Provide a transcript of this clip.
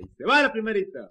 Ahí se va la primerita.